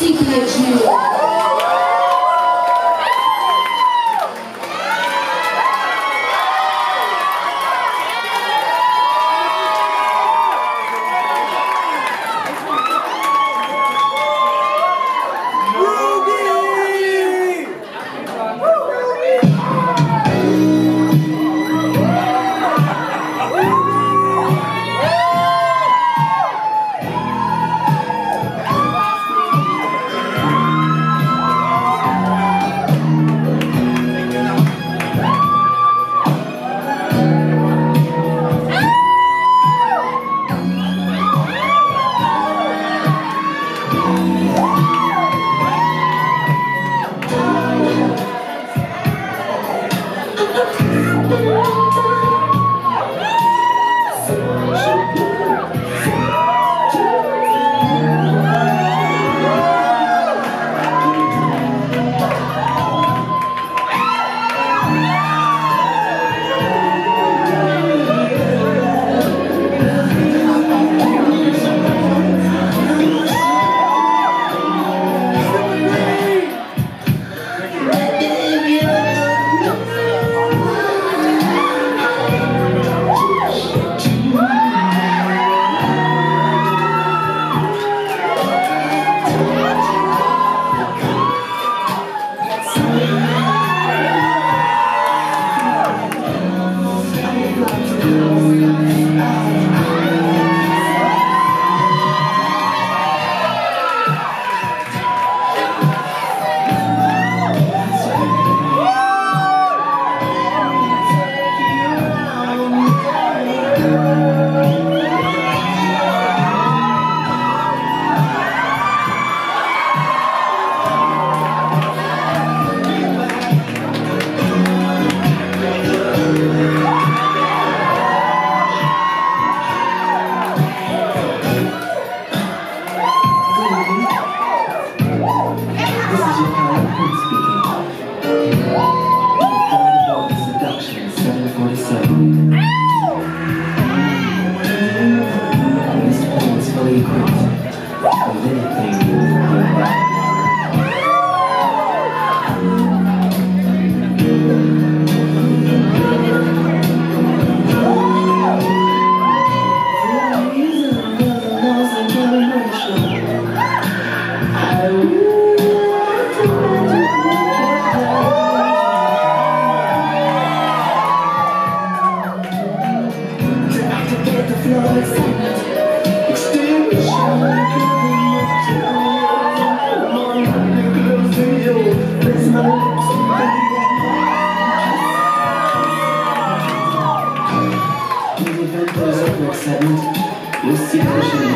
Sepia We'll you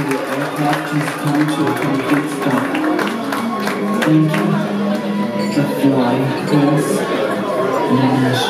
to the aircraft has come to a complete stop. Thank you, the flying prince, Nash.